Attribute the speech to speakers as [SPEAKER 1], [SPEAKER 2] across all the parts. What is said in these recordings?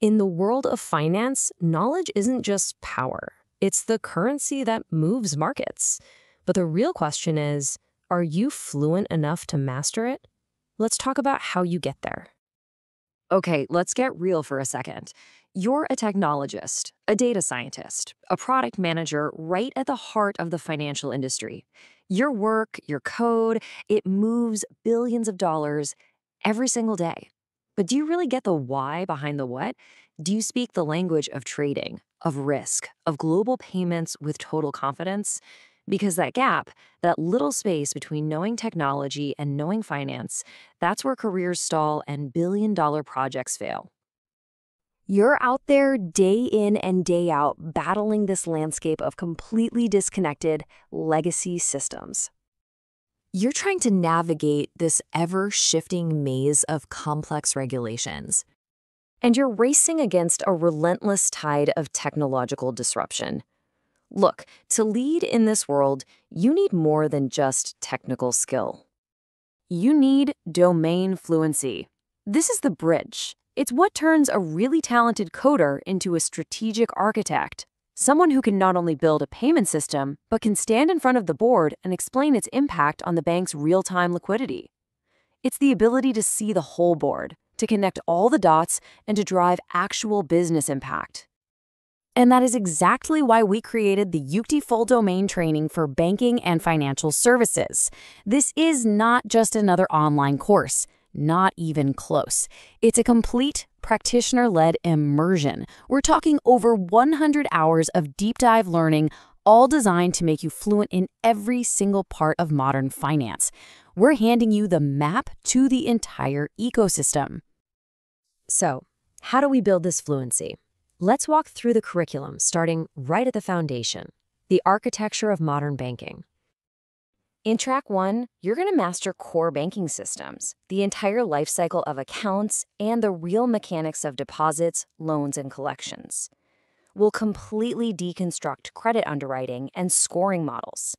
[SPEAKER 1] In the world of finance, knowledge isn't just power, it's the currency that moves markets. But the real question is are you fluent enough to master it? Let's talk about how you get there.
[SPEAKER 2] Okay, let's get real for a second. You're a technologist, a data scientist, a product manager right at the heart of the financial industry. Your work, your code, it moves billions of dollars every single day. But do you really get the why behind the what? Do you speak the language of trading, of risk, of global payments with total confidence? Because that gap, that little space between knowing technology and knowing finance, that's where careers stall and billion dollar projects fail.
[SPEAKER 1] You're out there day in and day out battling this landscape of completely disconnected legacy systems. You're trying to navigate this ever shifting maze of complex regulations. And you're racing against a relentless tide of technological disruption. Look, to lead in this world, you need more than just technical skill. You need domain fluency. This is the bridge. It's what turns a really talented coder into a strategic architect Someone who can not only build a payment system, but can stand in front of the board and explain its impact on the bank's real time liquidity. It's the ability to see the whole board, to connect all the dots, and to drive actual business impact. And that is exactly why we created the Yukti Full Domain Training for Banking and Financial Services. This is not just another online course. Not even close. It's a complete practitioner led immersion. We're talking over 100 hours of deep dive learning, all designed to make you fluent in every single part of modern finance. We're handing you the map to the entire ecosystem. So, how do we build this fluency? Let's walk through the curriculum, starting right at the foundation the architecture of modern banking. In track one, you're going to master core banking systems, the entire life cycle of accounts, and the real mechanics of deposits, loans, and collections. We'll completely deconstruct credit underwriting and scoring models.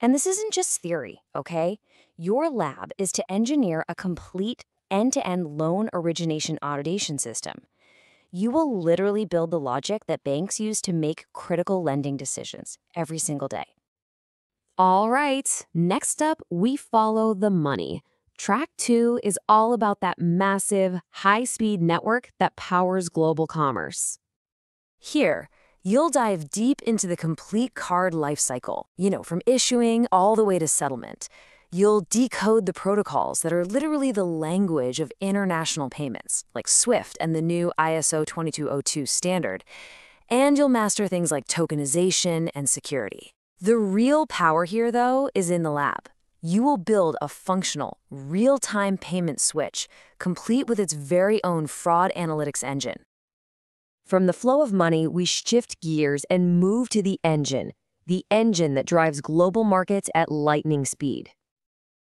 [SPEAKER 1] And this isn't just theory, okay? Your lab is to engineer a complete end to end loan origination automation system. You will literally build the logic that banks use to make critical lending decisions every single day. All right, next up, we follow the money. Track two is all about that massive, high speed network that powers global commerce. Here, you'll dive deep into the complete card lifecycle, you know, from issuing all the way to settlement. You'll decode the protocols that are literally the language of international payments, like SWIFT and the new ISO 20022 standard. And you'll master things like tokenization and security. The real power here, though, is in the lab. You will build a functional, real time payment switch, complete with its very own fraud analytics engine. From the flow of money, we shift gears and move to the engine, the engine that drives global markets at lightning speed.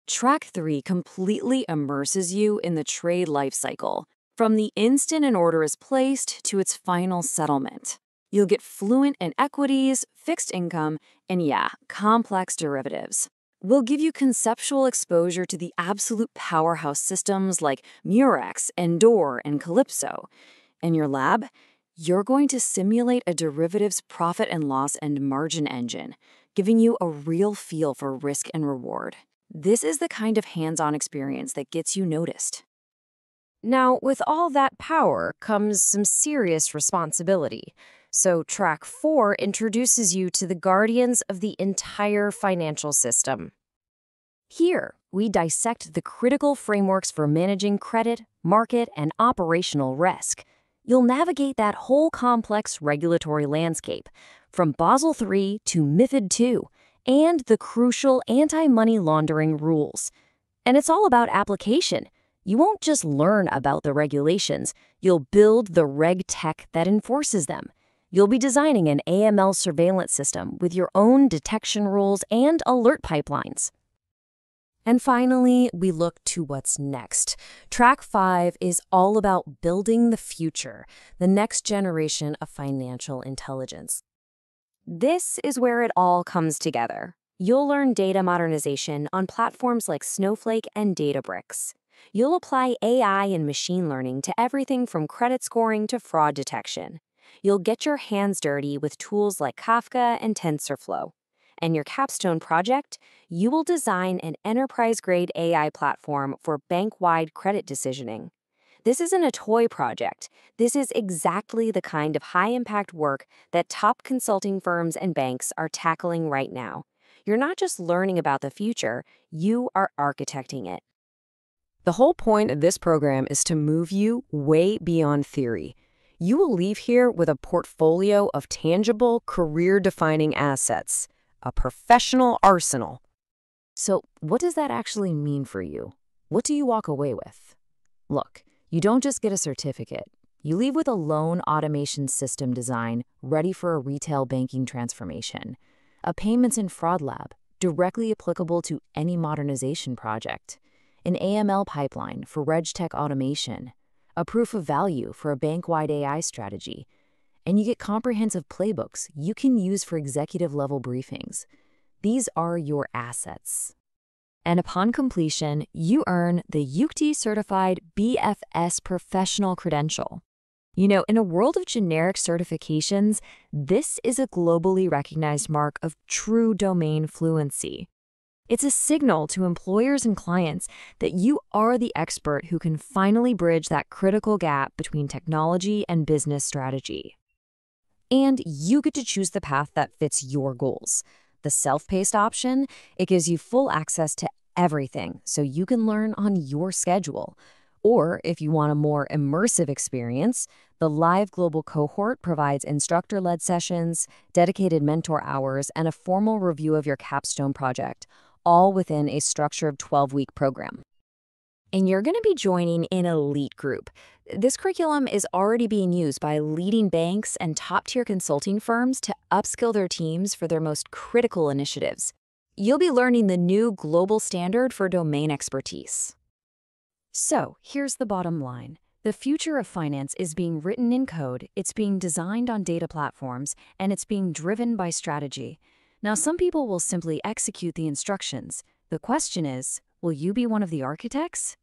[SPEAKER 1] Track 3 completely immerses you in the trade lifecycle, from the instant an order is placed to its final settlement. You'll get fluent in equities, fixed income, and yeah, complex derivatives. We'll give you conceptual exposure to the absolute powerhouse systems like Murex, Endur, and Calypso. In your lab, you're going to simulate a derivatives profit and loss and margin engine, giving you a real feel for risk and reward. This is the kind of hands on experience that gets you noticed. Now, with all that power comes some serious responsibility. So, track four introduces you to the guardians of the entire financial system. Here, we dissect the critical frameworks for managing credit, market, and operational risk. You'll navigate that whole complex regulatory landscape, from Basel III to MIFID II, and the crucial anti money laundering rules. And it's all about application. You won't just learn about the regulations, you'll build the reg tech that enforces them. You'll be designing an AML surveillance system with your own detection rules and alert pipelines. And finally, we look to what's next. Track 5 is all about building the future, the next generation of financial intelligence. This is where it all comes together. You'll learn data modernization on platforms like Snowflake and Databricks. You'll apply AI and machine learning to everything from credit scoring to fraud detection. You'll get your hands dirty with tools like Kafka and TensorFlow. And your capstone project, you will design an enterprise grade AI platform for bank wide credit decisioning. This isn't a toy project. This is exactly the kind of high impact work that top consulting firms and banks are tackling right now. You're not just learning about the future, you are architecting it.
[SPEAKER 2] The whole point of this program is to move you way beyond theory. You will leave here with a portfolio of tangible, career defining assets, a professional arsenal.
[SPEAKER 1] So, what does that actually mean for you? What do you walk away with? Look, you don't just get a certificate. You leave with a loan automation system design ready for a retail banking transformation a payments and fraud lab directly applicable to any modernization project, an AML pipeline for RegTech automation, a proof of value for a bank-wide AI strategy, and you get comprehensive playbooks you can use for executive level briefings. These are your assets. And upon completion, you earn the Yukti certified BFS professional credential. You know, in a world of generic certifications, this is a globally recognized mark of true domain fluency. It's a signal to employers and clients that you are the expert who can finally bridge that critical gap between technology and business strategy. And you get to choose the path that fits your goals. The self paced option, it gives you full access to everything so you can learn on your schedule or if you want a more immersive experience, the live global cohort provides instructor led sessions, dedicated mentor hours, and a formal review of your capstone project, all within a structured 12 week program. And you're going to be joining an elite group. This curriculum is already being used by leading banks and top tier consulting firms to upskill their teams for their most critical initiatives. You'll be learning the new global standard for domain expertise. So, here's the bottom line. The future of finance is being written in code, it's being designed on data platforms, and it's being driven by strategy. Now, some people will simply execute the instructions. The question is will you be one of the architects?